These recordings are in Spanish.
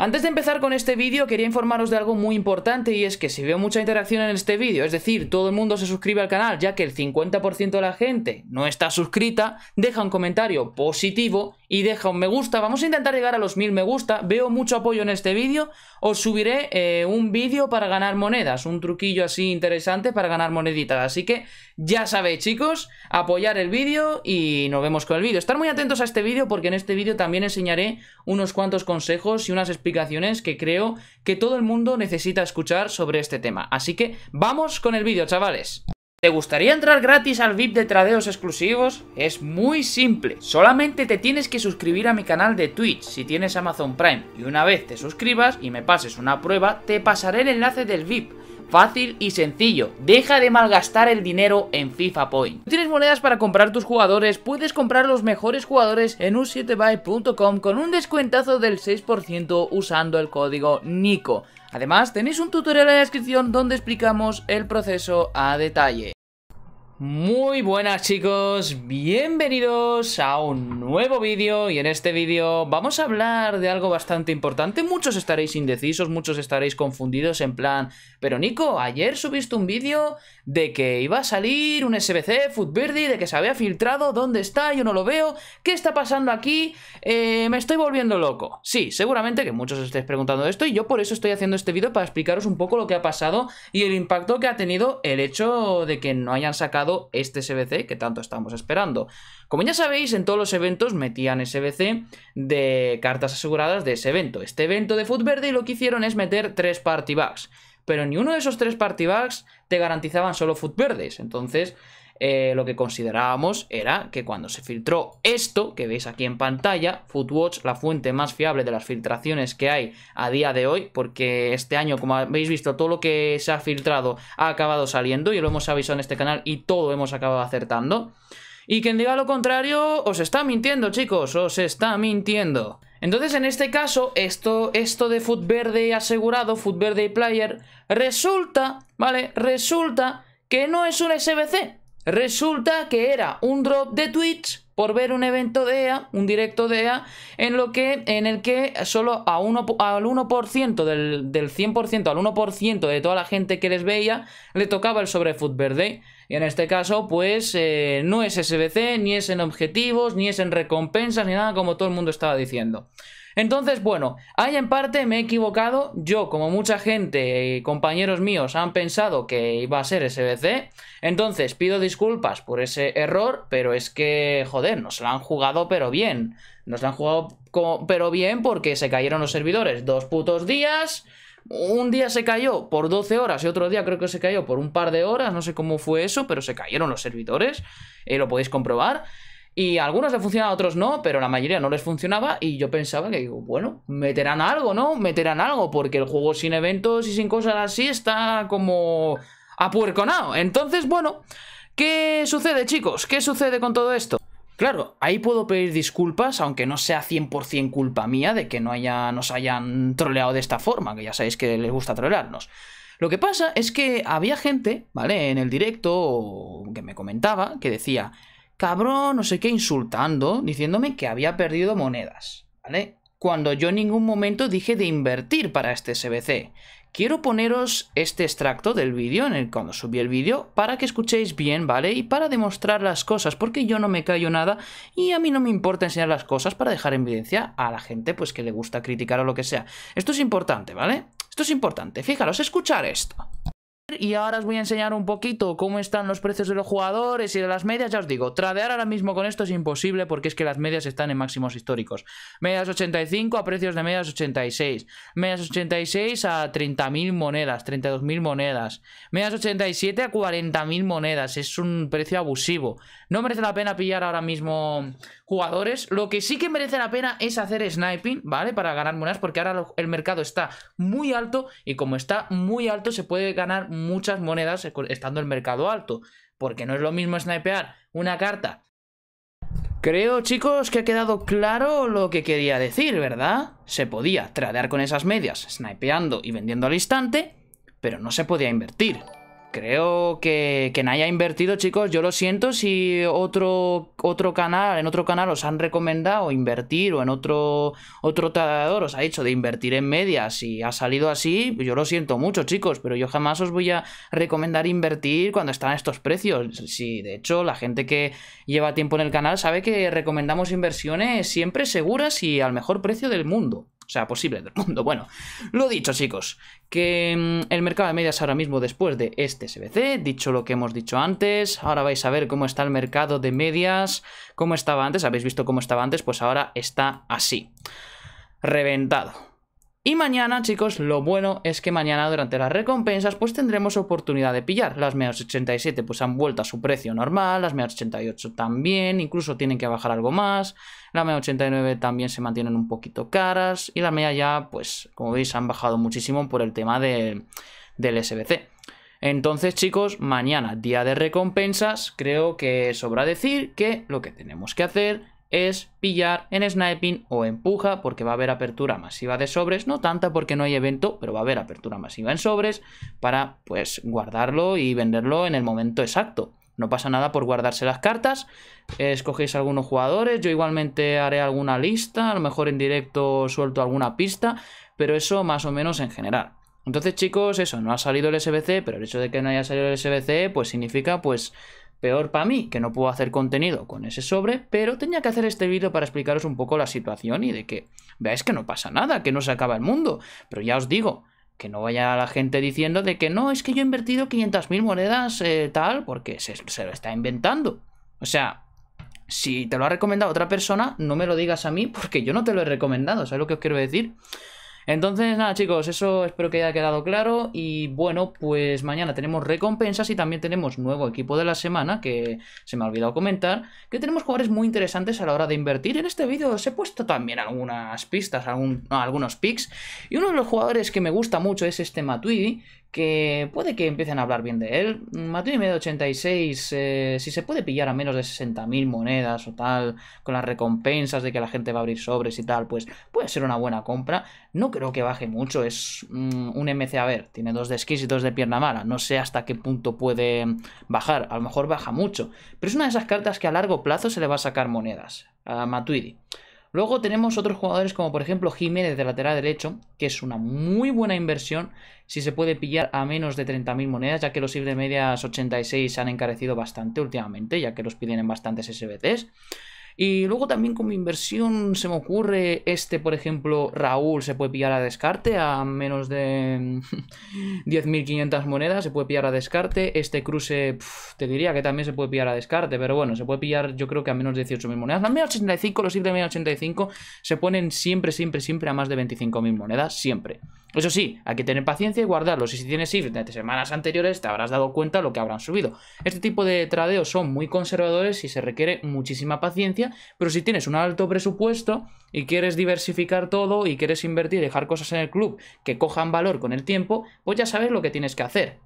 Antes de empezar con este vídeo quería informaros de algo muy importante y es que si veo mucha interacción en este vídeo, es decir, todo el mundo se suscribe al canal ya que el 50% de la gente no está suscrita, deja un comentario positivo y deja un me gusta. Vamos a intentar llegar a los mil me gusta. Veo mucho apoyo en este vídeo. Os subiré eh, un vídeo para ganar monedas, un truquillo así interesante para ganar moneditas. Así que ya sabéis chicos, apoyar el vídeo y nos vemos con el vídeo. Estar muy atentos a este vídeo porque en este vídeo también enseñaré unos cuantos consejos y unas explicaciones explicaciones que creo que todo el mundo necesita escuchar sobre este tema. Así que vamos con el vídeo, chavales. ¿Te gustaría entrar gratis al VIP de tradeos exclusivos? Es muy simple, solamente te tienes que suscribir a mi canal de Twitch si tienes Amazon Prime y una vez te suscribas y me pases una prueba, te pasaré el enlace del VIP Fácil y sencillo, deja de malgastar el dinero en FIFA Point. Si tienes monedas para comprar tus jugadores, puedes comprar los mejores jugadores en un7buy.com con un descuentazo del 6% usando el código NICO. Además, tenéis un tutorial en la descripción donde explicamos el proceso a detalle. Muy buenas chicos, bienvenidos a un nuevo vídeo y en este vídeo vamos a hablar de algo bastante importante. Muchos estaréis indecisos, muchos estaréis confundidos en plan, pero Nico, ayer subiste un vídeo de que iba a salir un SBC Footbirdie, de que se había filtrado, ¿dónde está? Yo no lo veo, ¿qué está pasando aquí? Eh, me estoy volviendo loco. Sí, seguramente que muchos estéis preguntando esto y yo por eso estoy haciendo este vídeo para explicaros un poco lo que ha pasado y el impacto que ha tenido el hecho de que no hayan sacado este SBC que tanto estamos esperando. Como ya sabéis, en todos los eventos metían SBC de cartas aseguradas de ese evento. Este evento de Foot Verde lo que hicieron es meter tres party bags. Pero ni uno de esos tres party bags te garantizaban solo Foot Verdes. Entonces, eh, lo que considerábamos era que cuando se filtró esto, que veis aquí en pantalla, Footwatch, la fuente más fiable de las filtraciones que hay a día de hoy, porque este año, como habéis visto, todo lo que se ha filtrado ha acabado saliendo y lo hemos avisado en este canal y todo hemos acabado acertando. Y quien diga lo contrario, os está mintiendo, chicos, os está mintiendo. Entonces, en este caso, esto, esto de Foot Verde asegurado, Foot Verde Player, resulta, ¿vale? Resulta que no es un SBC. Resulta que era un drop de Twitch por ver un evento de EA, un directo de EA, en, lo que, en el que solo a uno, al 1% del, del 100%, al 1% de toda la gente que les veía, le tocaba el sobre Food Verde. Y en este caso, pues eh, no es SBC, ni es en objetivos, ni es en recompensas, ni nada como todo el mundo estaba diciendo. Entonces, bueno, ahí en parte me he equivocado. Yo, como mucha gente y compañeros míos han pensado que iba a ser SBC, entonces pido disculpas por ese error, pero es que, joder, nos la han jugado pero bien. Nos la han jugado pero bien porque se cayeron los servidores dos putos días. Un día se cayó por 12 horas y otro día creo que se cayó por un par de horas, no sé cómo fue eso, pero se cayeron los servidores, eh, lo podéis comprobar. Y algunos les funcionaba, a otros no, pero la mayoría no les funcionaba. Y yo pensaba que, bueno, meterán algo, ¿no? Meterán algo, porque el juego sin eventos y sin cosas así está como apuerconado. Entonces, bueno, ¿qué sucede, chicos? ¿Qué sucede con todo esto? Claro, ahí puedo pedir disculpas, aunque no sea 100% culpa mía de que no haya, nos hayan troleado de esta forma, que ya sabéis que les gusta trolearnos. Lo que pasa es que había gente, ¿vale? En el directo que me comentaba, que decía, cabrón, no sé qué, insultando, diciéndome que había perdido monedas, ¿vale? Cuando yo en ningún momento dije de invertir para este SBC. Quiero poneros este extracto del vídeo en el cuando subí el vídeo para que escuchéis bien, ¿vale? Y para demostrar las cosas, porque yo no me callo nada y a mí no me importa enseñar las cosas para dejar en evidencia a la gente pues que le gusta criticar o lo que sea. Esto es importante, ¿vale? Esto es importante. Fijaros, escuchar esto. Y ahora os voy a enseñar un poquito cómo están los precios de los jugadores y de las medias. Ya os digo, tradear ahora mismo con esto es imposible porque es que las medias están en máximos históricos. Medias 85 a precios de medias 86. Medias 86 a 30.000 monedas, 32.000 monedas. Medias 87 a 40.000 monedas. Es un precio abusivo. No merece la pena pillar ahora mismo jugadores. Lo que sí que merece la pena es hacer sniping, ¿vale? Para ganar monedas porque ahora el mercado está muy alto y como está muy alto se puede ganar muchas monedas estando el mercado alto. Porque no es lo mismo snipear una carta. Creo, chicos, que ha quedado claro lo que quería decir, ¿verdad? Se podía tradear con esas medias, snipeando y vendiendo al instante, pero no se podía invertir. Creo que, que haya invertido, chicos, yo lo siento si otro, otro canal, en otro canal os han recomendado invertir o en otro, otro os ha dicho de invertir en medias y ha salido así, yo lo siento mucho, chicos, pero yo jamás os voy a recomendar invertir cuando están estos precios. Sí, de hecho, la gente que lleva tiempo en el canal sabe que recomendamos inversiones siempre seguras y al mejor precio del mundo o sea, posible del mundo. Bueno, lo dicho, chicos, que mm, el mercado de medias ahora mismo después de este SBC, dicho lo que hemos dicho antes, ahora vais a ver cómo está el mercado de medias, cómo estaba antes, habéis visto cómo estaba antes, pues ahora está así, reventado. Y mañana, chicos, lo bueno es que mañana durante las recompensas pues tendremos oportunidad de pillar. Las MEAS 87 pues han vuelto a su precio normal, las MEAS 88 también, incluso tienen que bajar algo más. Las MEAS 89 también se mantienen un poquito caras y las MEAS ya pues como veis han bajado muchísimo por el tema del SBC. Entonces, chicos, mañana, día de recompensas, creo que sobra decir que lo que tenemos que hacer es pillar en sniping o empuja porque va a haber apertura masiva de sobres, no tanta porque no hay evento, pero va a haber apertura masiva en sobres para pues guardarlo y venderlo en el momento exacto. No pasa nada por guardarse las cartas, escogéis algunos jugadores, yo igualmente haré alguna lista, a lo mejor en directo suelto alguna pista, pero eso más o menos en general. Entonces chicos, eso, no ha salido el SBC, pero el hecho de que no haya salido el SBC pues significa pues Peor para mí, que no puedo hacer contenido con ese sobre, pero tenía que hacer este vídeo para explicaros un poco la situación y de que veáis que no pasa nada, que no se acaba el mundo. Pero ya os digo, que no vaya la gente diciendo de que no, es que yo he invertido 500.000 monedas eh, tal, porque se, se lo está inventando. O sea, si te lo ha recomendado otra persona, no me lo digas a mí porque yo no te lo he recomendado, ¿sabes lo que os quiero decir? Entonces, nada, chicos, eso espero que haya quedado claro. Y bueno, pues mañana tenemos recompensas y también tenemos nuevo equipo de la semana, que se me ha olvidado comentar, que tenemos jugadores muy interesantes a la hora de invertir. En este vídeo os he puesto también algunas pistas, algunos picks. Y uno de los jugadores que me gusta mucho es este Matuidi, que puede que empiecen a hablar bien de él. Matuidi medio 86, eh, si se puede pillar a menos de 60.000 monedas o tal, con las recompensas de que la gente va a abrir sobres y tal, pues puede ser una buena compra. No creo que baje mucho, es mm, un MC, a ver, tiene dos de skis y dos de pierna mala, no sé hasta qué punto puede bajar, a lo mejor baja mucho, pero es una de esas cartas que a largo plazo se le va a sacar monedas a Matuidi. Luego tenemos otros jugadores como por ejemplo Jiménez de lateral derecho, que es una muy buena inversión si se puede pillar a menos de 30.000 monedas, ya que los de medias 86 se han encarecido bastante últimamente, ya que los piden en bastantes SBCs. Y luego también como inversión se me ocurre este, por ejemplo, Raúl se puede pillar a descarte a menos de 10.500 monedas, se puede pillar a descarte. Este cruce te diría que también se puede pillar a descarte, pero bueno, se puede pillar yo creo que a menos de 18.000 monedas. Las 85, los de 85 se ponen siempre, siempre, siempre a más de 25.000 monedas, siempre. Eso sí, hay que tener paciencia y guardarlos. Y si tienes IF de semanas anteriores, te habrás dado cuenta lo que habrán subido. Este tipo de tradeos son muy conservadores y se requiere muchísima paciencia. Pero si tienes un alto presupuesto y quieres diversificar todo y quieres invertir y dejar cosas en el club que cojan valor con el tiempo, pues ya sabes lo que tienes que hacer.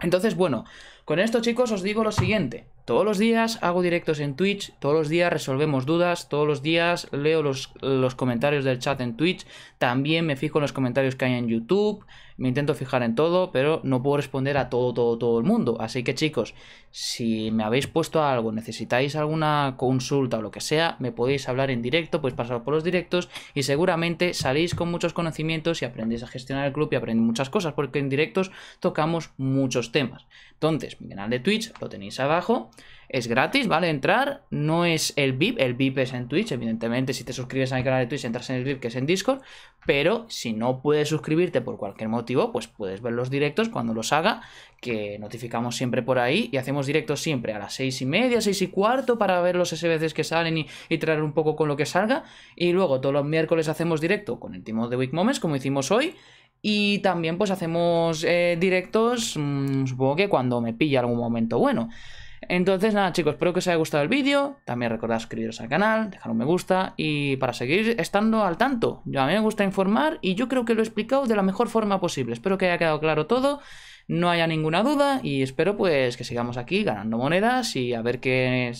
Entonces, bueno, con esto chicos os digo lo siguiente. Todos los días hago directos en Twitch, todos los días resolvemos dudas, todos los días leo los, los, comentarios del chat en Twitch, también me fijo en los comentarios que hay en YouTube, me intento fijar en todo, pero no puedo responder a todo, todo, todo el mundo. Así que chicos, si me habéis puesto algo, necesitáis alguna consulta o lo que sea, me podéis hablar en directo, pues pasar por los directos y seguramente salís con muchos conocimientos y aprendéis a gestionar el club y aprendéis muchas cosas, porque en directos tocamos muchos temas. Entonces, mi canal de Twitch lo tenéis abajo. Es gratis, ¿vale? Entrar. No es el VIP. El VIP es en Twitch. Evidentemente, si te suscribes a mi canal de Twitch, entras en el VIP, que es en Discord. Pero si no puedes suscribirte por cualquier motivo, pues puedes ver los directos cuando los haga. Que notificamos siempre por ahí. Y hacemos directos siempre a las seis y media, seis y cuarto, para ver los SBCs que salen y, traer un poco con lo que salga. Y luego todos los miércoles hacemos directo con el Timo de Week Moments, como hicimos hoy. Y también pues hacemos eh, directos, mm, supongo que cuando me pilla algún momento bueno. Entonces nada chicos, espero que os haya gustado el vídeo. También recordad suscribiros al canal, dejar un me gusta y para seguir estando al tanto. Yo, a mí me gusta informar y yo creo que lo he explicado de la mejor forma posible. Espero que haya quedado claro todo, no haya ninguna duda y espero pues que sigamos aquí ganando monedas y a ver qué,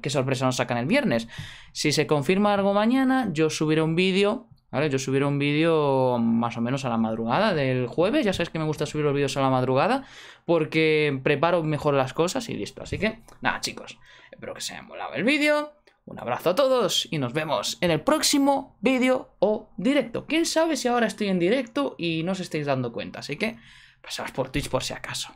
qué sorpresa nos sacan el viernes. Si se confirma algo mañana, yo subiré un vídeo ¿Vale? Yo subiré un vídeo más o menos a la madrugada del jueves. Ya sabéis que me gusta subir los vídeos a la madrugada porque preparo mejor las cosas y listo. Así que, nada, chicos. Espero que se haya molado el vídeo. Un abrazo a todos y nos vemos en el próximo vídeo o directo. Quién sabe si ahora estoy en directo y no os estáis dando cuenta. Así que pasaos por Twitch por si acaso.